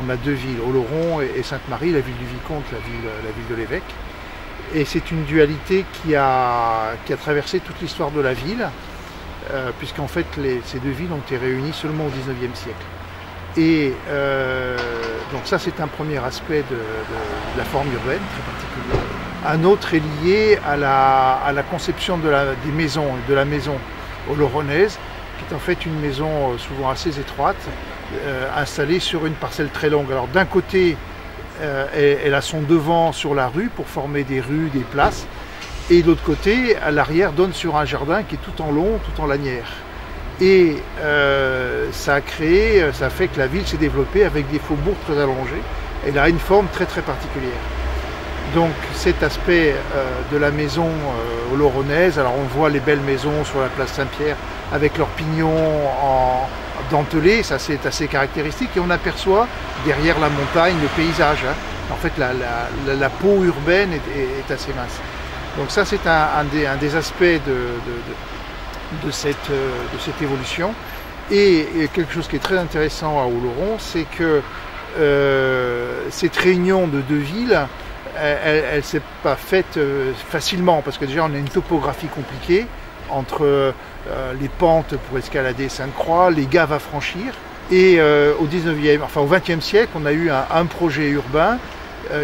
on a deux villes, Oloron et Sainte-Marie, la ville du vicomte, la ville, de l'évêque. Et c'est une dualité qui a, traversé toute l'histoire de la ville, euh, puisqu'en fait ces deux villes ont été réunies seulement au XIXe siècle. Et euh, donc ça c'est un premier aspect de, la forme urbaine très particulier. Un autre est lié à la, conception des maisons, de la maison oloronnaise, qui est en fait une maison euh, souvent assez étroite, installée sur une parcelle très longue. Alors d'un côté, elle a son devant sur la rue pour former des rues, des places, et de l'autre côté, à l'arrière, donne sur un jardin qui est tout en long, tout en lanière. Et euh, ça a créé, ça a fait que la ville s'est développée avec des faubourgs très allongés. Elle a une forme très très particulière. Donc cet aspect euh, de la maison euh, oloronnaise, alors on voit les belles maisons sur la place Saint-Pierre avec leurs pignons en dentelés, ça c'est assez caractéristique, et on aperçoit derrière la montagne le paysage. Hein. En fait la, peau urbaine est assez mince. Donc ça c'est un, des, aspects de, cette, évolution. Et, quelque chose qui est très intéressant à Oloron, c'est que euh, cette réunion de deux villes, elle ne s'est pas faite euh, facilement, parce que déjà on a une topographie compliquée entre euh, les pentes pour escalader Sainte-Croix, les gaves à franchir. Et au 19e, enfin au 20e siècle, on a eu un, projet urbain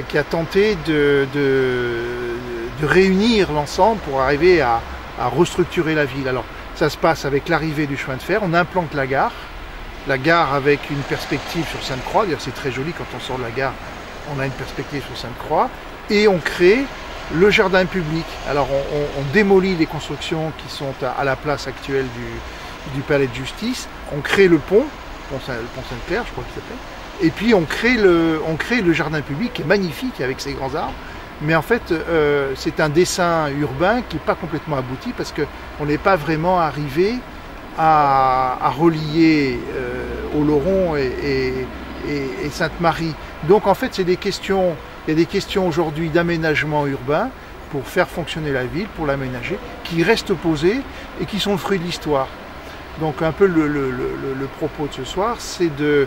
qui a tenté de réunir l'ensemble pour arriver à, restructurer la ville. Alors ça se passe avec l'arrivée du chemin de fer, on implante la gare, la gare avec une perspective sur Sainte-Croix, c'est très joli quand on sort de la gare, on a une perspective sur Sainte-Croix, et on crée le jardin public. Alors on, démolit les constructions qui sont à, la place actuelle du, palais de justice, on crée le pont, le pont Sainte-Claire je crois qu'il s'appelle, et puis on crée, le, jardin public qui est magnifique avec ses grands arbres, mais en fait, euh, c'est un dessin urbain qui n'est pas complètement abouti parce qu'on n'est pas vraiment arrivé à, relier euh, Oloron et, Sainte-Marie. Donc en fait, c'est des questions, il y a des questions aujourd'hui d'aménagement urbain pour faire fonctionner la ville, pour l'aménager, qui restent posées et qui sont le fruit de l'histoire. Donc un peu le, propos de ce soir, c'est de,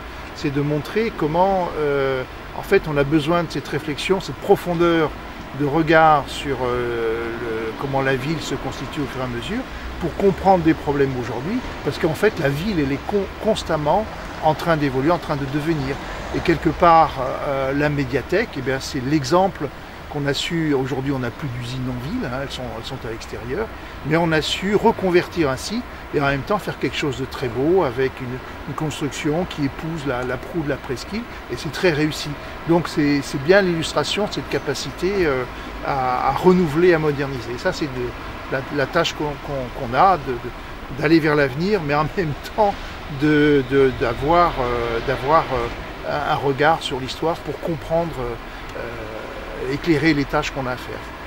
montrer comment euh, en fait, on a besoin de cette réflexion, cette profondeur de regard sur euh, comment la ville se constitue au fur et à mesure pour comprendre des problèmes aujourd'hui, parce qu'en fait, la ville, elle est constamment en train d'évoluer, en train de devenir. Et quelque part, euh, la médiathèque, eh c'est l'exemple qu'on a su, aujourd'hui on n'a plus d'usines en ville, hein, elles, sont, elles sont à l'extérieur, mais on a su reconvertir ainsi et en même temps faire quelque chose de très beau avec une, construction qui épouse la, proue de la presqu'île et c'est très réussi. Donc c'est bien l'illustration de cette capacité euh, à, renouveler, à moderniser. ça c'est la, tâche qu'on a d'aller vers l'avenir, mais en même temps d'avoir euh, euh, un regard sur l'histoire pour comprendre éclairer les tâches qu'on a à faire.